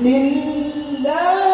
لله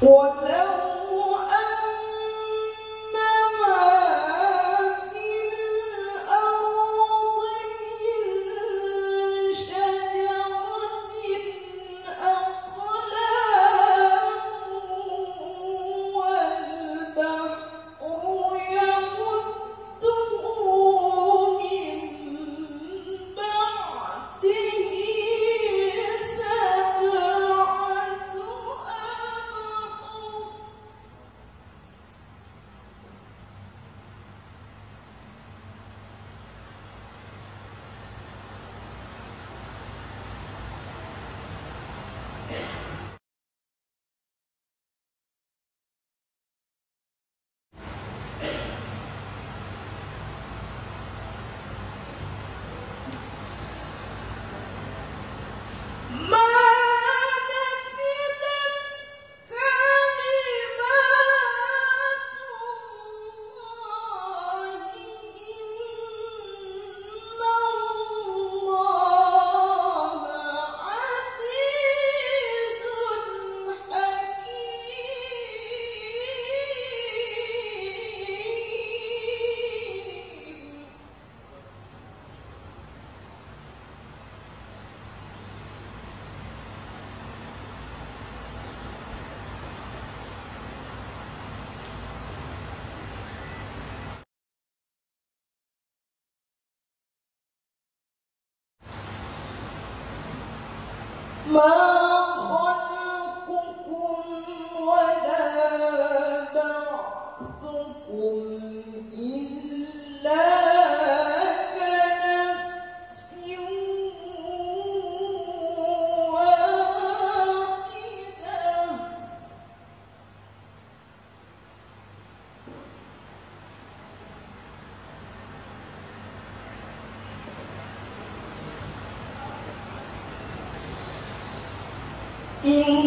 我 Yeah. خلقكم ولا بعثكم e